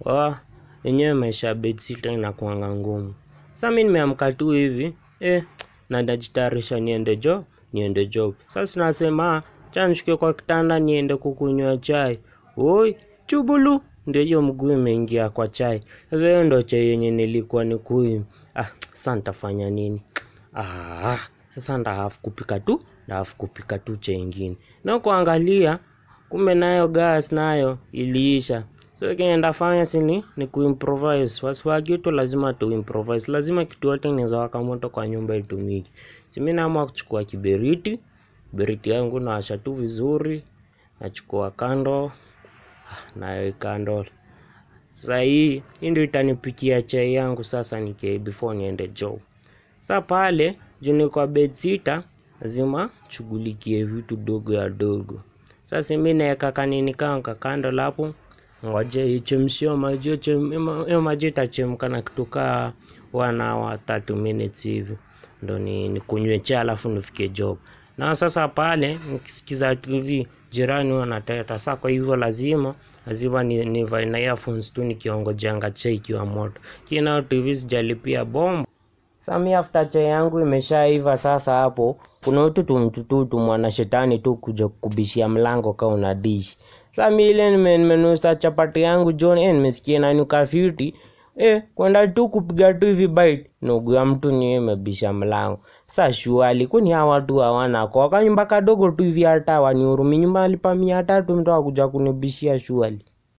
wa yenyewe maisha ya bedsitter inakuanga ngumu. Sasa mimi nimeamka tu hivi eh, na najitayarisha niende job, niende job. Sasa nasema cha nishuke kwa kitanda niende kukunywa chai. Oi, chubulu ndio hiyo mguu imeingia kwa chai. Sasa hiyo ndio chai yenye nilikuwa nikui. Ah, sasa nitafanya nini? Ah, sasa ndahafu kupika tu, ndahafu kupika tu chai ingine. Na kuangalia kumbe nayo gas nayo iliisha. So kenye ndafanya sini ni kuimprovise. Wasiwagi tu lazima tu improvise. Lazima kitu yote inaweza waka moto kwa nyumba itumiki Si mimi naamua kuchukua kiberiti, beriti yangu nawasha tu vizuri, nachukua kando, nayo kando. Sasa hii, hii ndio itanipikia chai yangu sasa nike before niende job. Sasa pale, juu ni kwa bedsitter, lazima shughulikie vitu dogo ya dogo. Sasa mimi naweka kanini kangu kando lapo, ngoje ichemshe maji, hiyo maji itachemka na kitu kaa one hour 30 minutes hivi. Ndo ni nikunywe chai alafu nifike job. Na sasa pale nikisikiza TV jirani wanateta. saa kwa hivyo lazima lazima ni ni na earphones tu nikiongojeanga chai ikiwa moto. Kina TV sijalipia bomba. Sasa mi after chai yangu imeshaiva sasa hapo kuna utu tumtututu mwana shetani tu kuja kubishia mlango ka una dish. Sami mi ile nime- nimenusa chapati yangu John eh, nimesikia inanuka fiti. Eh, kwenda tu kupiga tu hivi bite nugu ya mtu ni imebisha mlango. Sa shuali kwani hawa watu hawana kwa kanyumba kadogo tu hivi hata waniurumi nyumba alipa mia tatu mtu akuja kunibishia shuali.